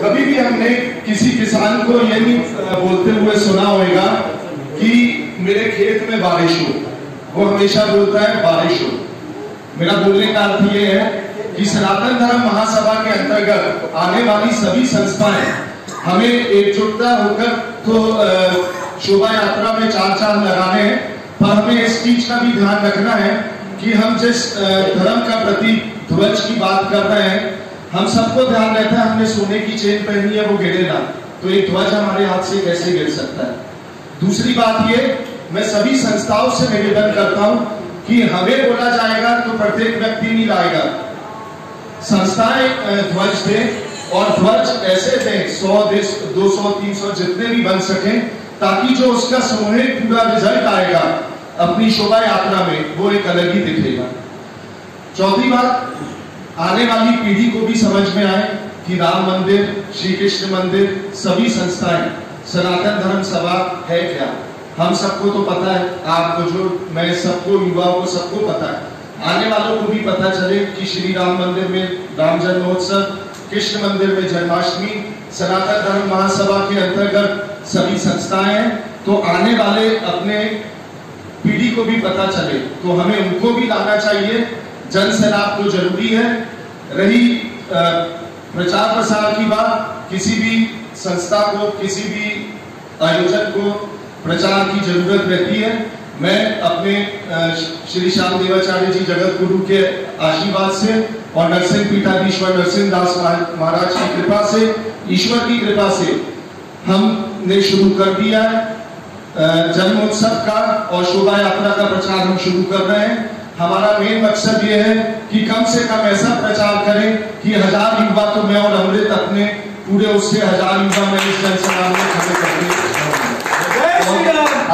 कभी भी हमने किसी किसान को ये नहीं बोलते हुए सुना होगा कि मेरे खेत में बारिश हो। वो हमेशा बोलता है, बारिश हो। मेरा बोलने का अर्थ ये है कि सनातन धर्म महासभा के अंतर्गत आने वाली सभी संस्थाएँ हमें एकजुटता होकर तो शोभा यात्रा में चार चाँद लगाने हैं। पर हमें इस चीज़ का भी ध्यान रखना है कि हम जिस धर्म का प्रतीक ध्वज की बात कर रहे हैं। हम सबको ध्यान रहता है, हमने सोने की चेन पहनी है, वो गिरे ना। तो एक ध्वज हमारे हाथ से कैसे गिर सकता है? दूसरी बात ये, मैं सभी संस्थाओं से निवेदन करता हूँ कि हमें बोला जाएगा तो प्रत्येक व्यक्ति नहीं लाएगा। संस्थाएँ ध्वज दे और ध्वज ऐसे दें, सौ दो सौ, तीन सौ जितने भी बन सके, ताकि जो उसका समूहिक पूरा रिज़ल्ट आएगा, अपनी शोभा यात्रा में वो एक अलग ही दिखेगा। चौथी बात, आने वाली पीढ़ी को भी समझ में आए कि राम मंदिर, श्री कृष्ण मंदिर, सभी संस्थाएँ, सनातन धर्म सभा है क्या? हम सबको तो पता है आपको जो मैं सबको, युवाओं को सबको पता है। आने वालों को भी पता चले कि श्री राम मंदिर में राम जन्मोत्सव, कृष्ण मंदिर में जन्माष्टमी, सनातन धर्म महासभा के अंतर्गत सभी संस्थाएँ तो आने वाले अपने पीढ़ी को भी पता चले। तो हमें उनको भी लाना चाहिए जन सैलाब तो ज़रूरी है। रही प्रचार प्रसार की बात, किसी भी संस्था को, किसी भी आयोजक को प्रचार की ज़रूरत रहती है। मैं अपने श्री श्याम देवाचार्य जी जगत गुरु के आशीर्वाद से और नरसिंह पीठाधीश्वर नरसिंह दास महाराज की कृपा से, ईश्वर की कृपा से हमने शुरू कर दिया है। जन्मोत्सव का और शोभा यात्रा का प्रचार हम शुरू कर रहे हैं। हमारा मेन मकसद ये है कि कम से कम ऐसा प्रचार करें कि हज़ार युवा तो मैं और अमृत अपने पूरे उससे हज़ार युवा में इस जनसभा में खड़े करके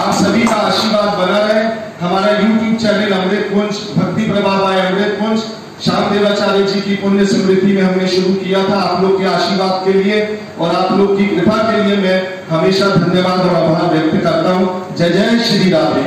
आप सभी का आशीर्वाद बना रहे। हमारा यूट्यूब चैनल अमृत कुंज भक्ति प्रभाव आय अमृत कुंज। श्याम देवाचार्य जी की पुण्य स्मृति में हमने शुरू किया था आप लोग के आशीर्वाद के लिए। और आप लोग की कृपा के लिए मैं हमेशा धन्यवाद और आभार व्यक्त करता हूँ। जय जय श्री राधे